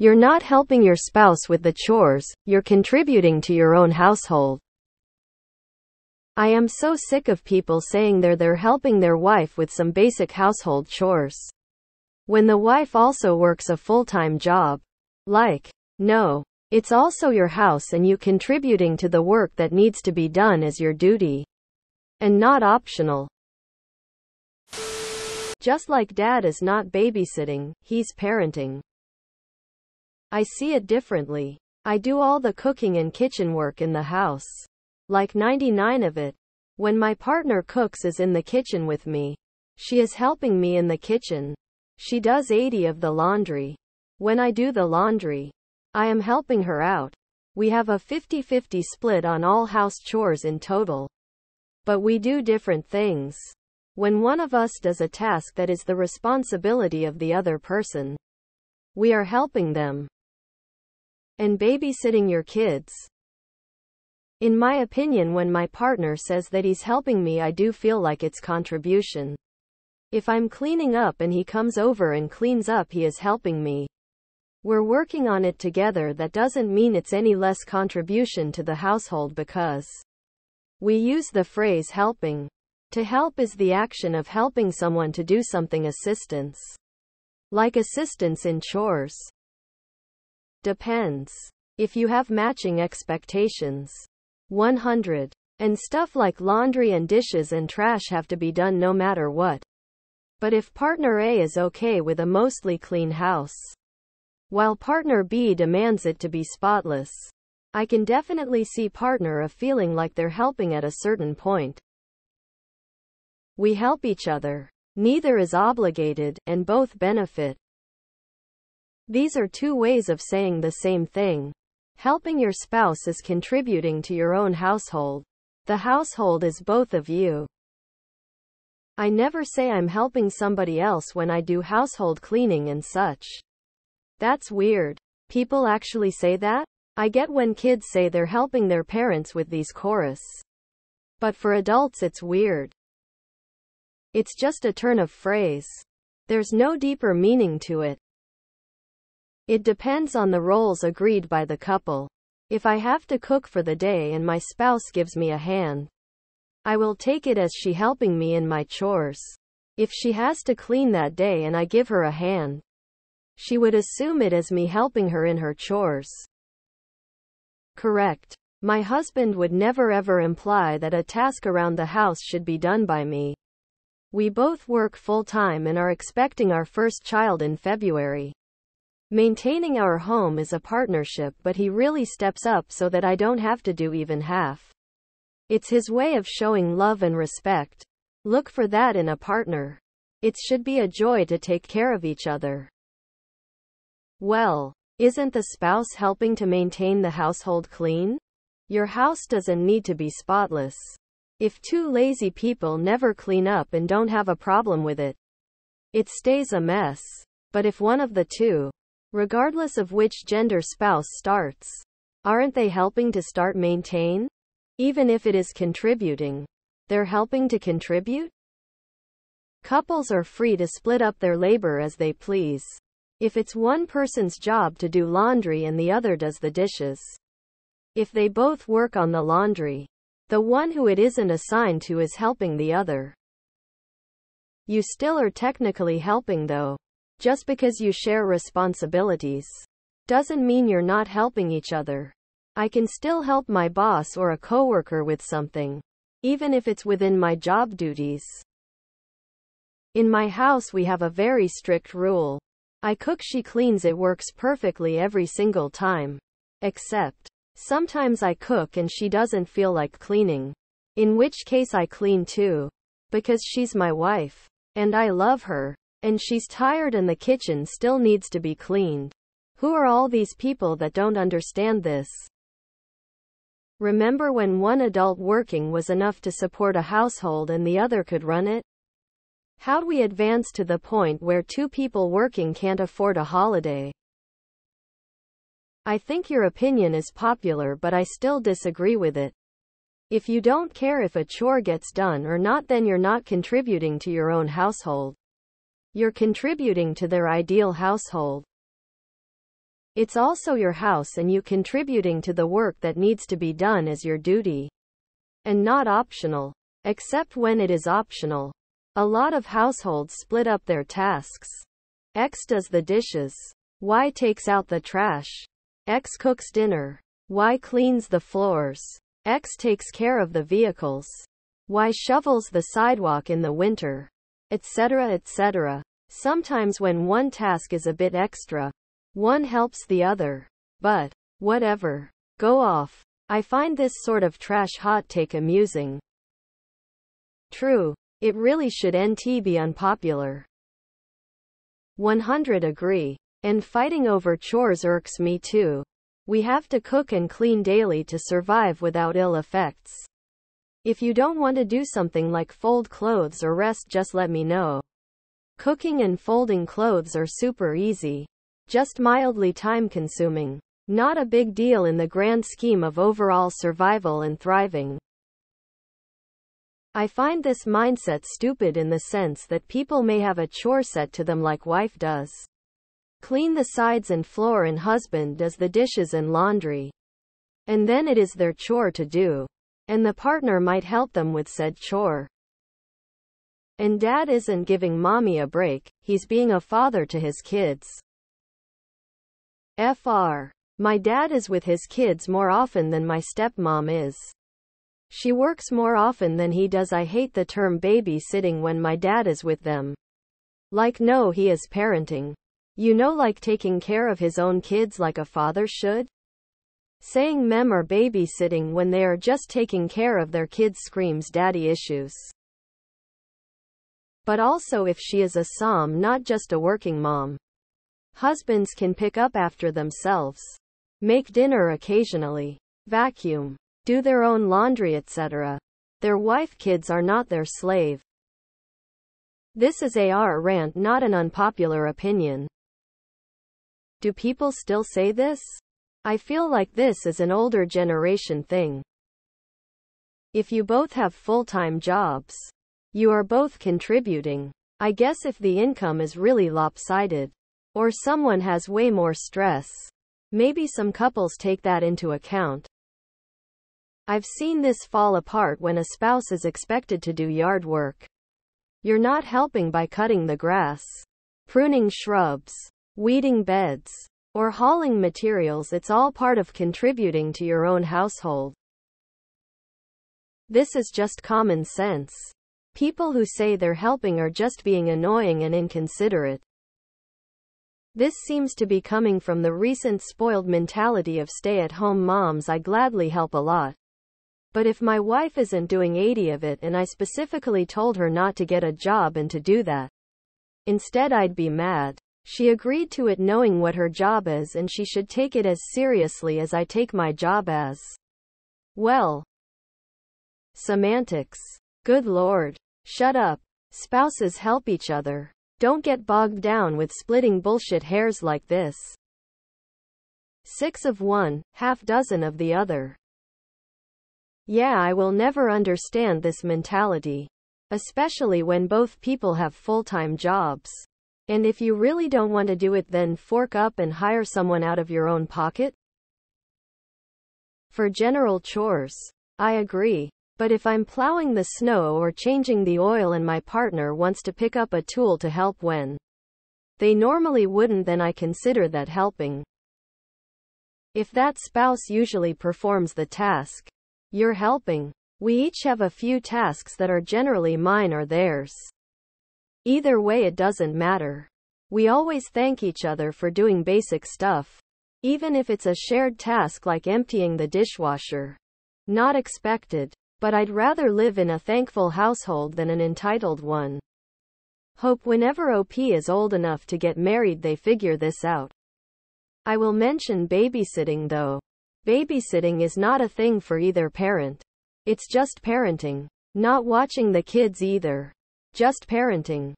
You're not helping your spouse with the chores, you're contributing to your own household. I am so sick of people saying they're they're helping their wife with some basic household chores. When the wife also works a full-time job. Like, no. It's also your house and you contributing to the work that needs to be done as your duty. And not optional. Just like dad is not babysitting, he's parenting. I see it differently. I do all the cooking and kitchen work in the house. Like 99 of it. When my partner cooks is in the kitchen with me. She is helping me in the kitchen. She does 80 of the laundry. When I do the laundry, I am helping her out. We have a 50-50 split on all house chores in total. But we do different things. When one of us does a task that is the responsibility of the other person, we are helping them. And babysitting your kids. In my opinion when my partner says that he's helping me I do feel like it's contribution. If I'm cleaning up and he comes over and cleans up he is helping me. We're working on it together that doesn't mean it's any less contribution to the household because we use the phrase helping. To help is the action of helping someone to do something assistance. Like assistance in chores. Depends. If you have matching expectations. 100. And stuff like laundry and dishes and trash have to be done no matter what. But if partner A is okay with a mostly clean house, while partner B demands it to be spotless, I can definitely see partner A feeling like they're helping at a certain point. We help each other. Neither is obligated, and both benefit. These are two ways of saying the same thing. Helping your spouse is contributing to your own household. The household is both of you. I never say I'm helping somebody else when I do household cleaning and such. That's weird. People actually say that? I get when kids say they're helping their parents with these chorus. But for adults it's weird. It's just a turn of phrase. There's no deeper meaning to it. It depends on the roles agreed by the couple. If I have to cook for the day and my spouse gives me a hand, I will take it as she helping me in my chores. If she has to clean that day and I give her a hand, she would assume it as me helping her in her chores. Correct. My husband would never ever imply that a task around the house should be done by me. We both work full time and are expecting our first child in February. Maintaining our home is a partnership, but he really steps up so that I don't have to do even half. It's his way of showing love and respect. Look for that in a partner. It should be a joy to take care of each other. Well, isn't the spouse helping to maintain the household clean? Your house doesn't need to be spotless. If two lazy people never clean up and don't have a problem with it, it stays a mess. But if one of the two, regardless of which gender spouse starts. Aren't they helping to start maintain? Even if it is contributing, they're helping to contribute? Couples are free to split up their labor as they please. If it's one person's job to do laundry and the other does the dishes. If they both work on the laundry, the one who it isn't assigned to is helping the other. You still are technically helping though. Just because you share responsibilities doesn't mean you're not helping each other. I can still help my boss or a coworker with something, even if it's within my job duties. In my house, we have a very strict rule. I cook, she cleans, it works perfectly every single time. Except, sometimes I cook and she doesn't feel like cleaning. In which case I clean too. Because she's my wife. And I love her. And she's tired and the kitchen still needs to be cleaned. Who are all these people that don't understand this? Remember when one adult working was enough to support a household and the other could run it? How'd we advance to the point where two people working can't afford a holiday? I think your opinion is popular but I still disagree with it. If you don't care if a chore gets done or not then you're not contributing to your own household. You're contributing to their ideal household. It's also your house and you contributing to the work that needs to be done is your duty. And not optional. Except when it is optional. A lot of households split up their tasks. X does the dishes. Y takes out the trash. X cooks dinner. Y cleans the floors. X takes care of the vehicles. Y shovels the sidewalk in the winter. Etc. etc. Sometimes when one task is a bit extra, one helps the other. But, whatever. Go off. I find this sort of trash hot take amusing. True. It really should NT be unpopular. 100 agree. And fighting over chores irks me too. We have to cook and clean daily to survive without ill effects. If you don't want to do something like fold clothes or rest, just let me know. Cooking and folding clothes are super easy. Just mildly time consuming. Not a big deal in the grand scheme of overall survival and thriving. I find this mindset stupid in the sense that people may have a chore set to them like wife does. Clean the sides and floor and husband does the dishes and laundry. And then it is their chore to do. And the partner might help them with said chore. And dad isn't giving mommy a break, he's being a father to his kids. FR. My dad is with his kids more often than my stepmom is. She works more often than he does. I hate the term babysitting when my dad is with them. Like, no, he is parenting. You know, like taking care of his own kids like a father should? Saying mem or babysitting when they are just taking care of their kids screams daddy issues. But also if she is a som, not just a working mom. Husbands can pick up after themselves. Make dinner occasionally. Vacuum do their own laundry, etc. Their wife kids are not their slave. This is AR rant, not an unpopular opinion. Do people still say this? I feel like this is an older generation thing. If you both have full-time jobs, you are both contributing. I guess if the income is really lopsided, or someone has way more stress, maybe some couples take that into account. I've seen this fall apart when a spouse is expected to do yard work. You're not helping by cutting the grass, pruning shrubs, weeding beds, or hauling materials. It's all part of contributing to your own household. This is just common sense. People who say they're helping are just being annoying and inconsiderate. This seems to be coming from the recent spoiled mentality of stay at home moms. I gladly help a lot. But if my wife isn't doing 80 of it and I specifically told her not to get a job and to do that, instead I'd be mad. She agreed to it knowing what her job is and she should take it as seriously as I take my job as. Well. Semantics. Good lord. Shut up. Spouses help each other. Don't get bogged down with splitting bullshit hairs like this. Six of one, half dozen of the other. Yeah, I will never understand this mentality. Especially when both people have full-time jobs. And if you really don't want to do it then fork up and hire someone out of your own pocket? For general chores. I agree. But if I'm plowing the snow or changing the oil and my partner wants to pick up a tool to help when they normally wouldn't then I consider that helping. If that spouse usually performs the task, you're helping. We each have a few tasks that are generally mine or theirs. Either way, it doesn't matter. We always thank each other for doing basic stuff. Even if it's a shared task like emptying the dishwasher. Not expected. But I'd rather live in a thankful household than an entitled one. Hope whenever OP is old enough to get married they figure this out. I will mention babysitting though. Babysitting is not a thing for either parent. It's just parenting. Not watching the kids either. Just parenting.